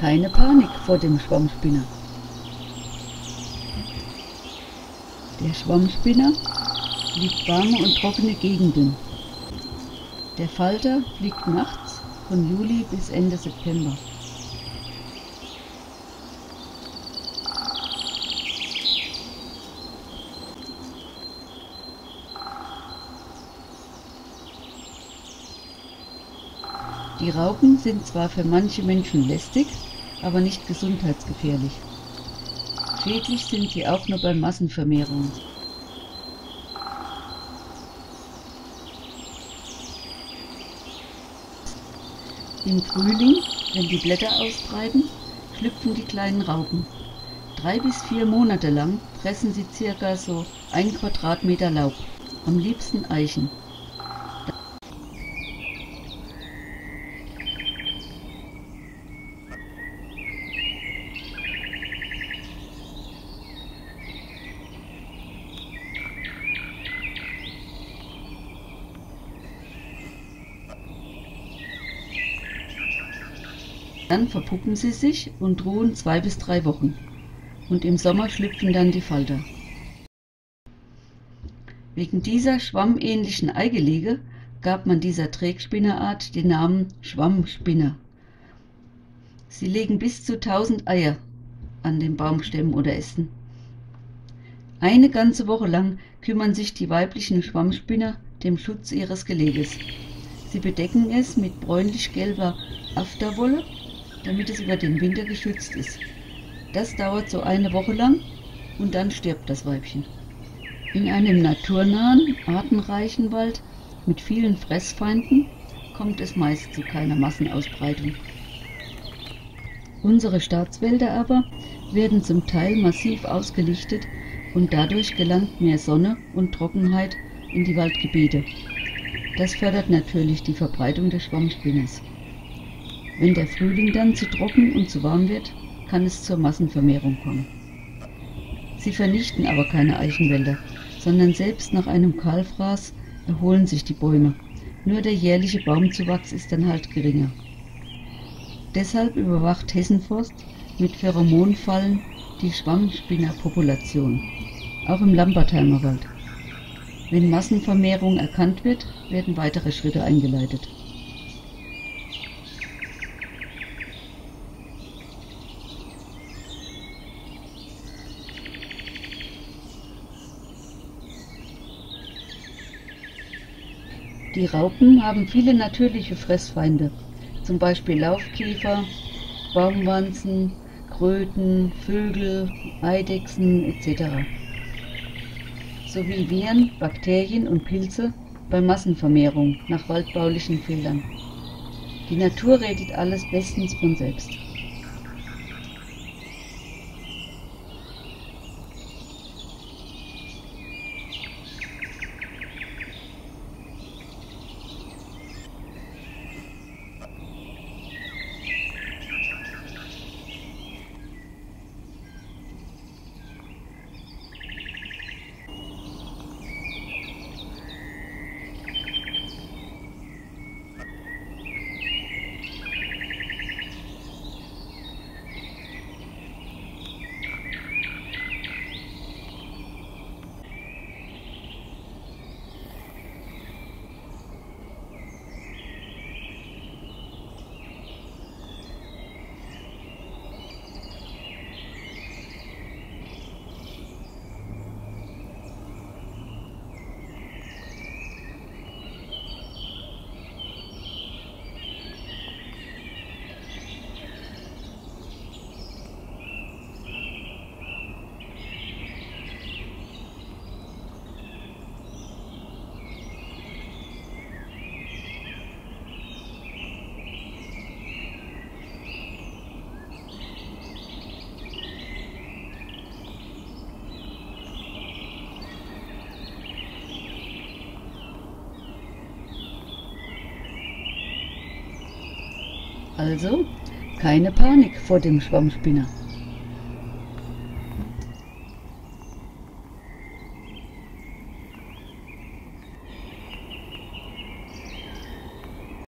Keine Panik vor dem Schwammspinner. Der Schwammspinner liebt warme und trockene Gegenden. Der Falter fliegt nachts von Juli bis Ende September. Die Raupen sind zwar für manche Menschen lästig, aber nicht gesundheitsgefährlich. Schädlich sind sie auch nur bei Massenvermehrung. Im Frühling, wenn die Blätter ausbreiten, schlüpfen die kleinen Raupen. Drei bis vier Monate lang fressen sie circa so ein Quadratmeter Laub, am liebsten Eichen. Dann verpuppen sie sich und ruhen zwei bis drei Wochen. Und im Sommer schlüpfen dann die Falter. Wegen dieser schwammähnlichen Eigelege gab man dieser Trägspinnerart den Namen Schwammspinner. Sie legen bis zu 1000 Eier an den Baumstämmen oder Ästen. Eine ganze Woche lang kümmern sich die weiblichen Schwammspinner dem Schutz ihres Geleges. Sie bedecken es mit bräunlich-gelber Afterwolle damit es über den Winter geschützt ist. Das dauert so eine Woche lang und dann stirbt das Weibchen. In einem naturnahen, artenreichen Wald mit vielen Fressfeinden kommt es meist zu keiner Massenausbreitung. Unsere Staatswälder aber werden zum Teil massiv ausgelichtet und dadurch gelangt mehr Sonne und Trockenheit in die Waldgebiete. Das fördert natürlich die Verbreitung des Schwammspinners. Wenn der Frühling dann zu trocken und zu warm wird, kann es zur Massenvermehrung kommen. Sie vernichten aber keine Eichenwälder, sondern selbst nach einem Kahlfraß erholen sich die Bäume. Nur der jährliche Baumzuwachs ist dann halt geringer. Deshalb überwacht Hessenforst mit Pheromonfallen die Schwammspinnerpopulation, auch im Lambertheimer Wald. Wenn Massenvermehrung erkannt wird, werden weitere Schritte eingeleitet. Die Raupen haben viele natürliche Fressfeinde, zum Beispiel Laufkiefer, Baumwanzen, Kröten, Vögel, Eidechsen etc. sowie Viren, Bakterien und Pilze bei Massenvermehrung nach waldbaulichen Fehlern. Die Natur redet alles bestens von selbst. Also keine Panik vor dem Schwammspinner.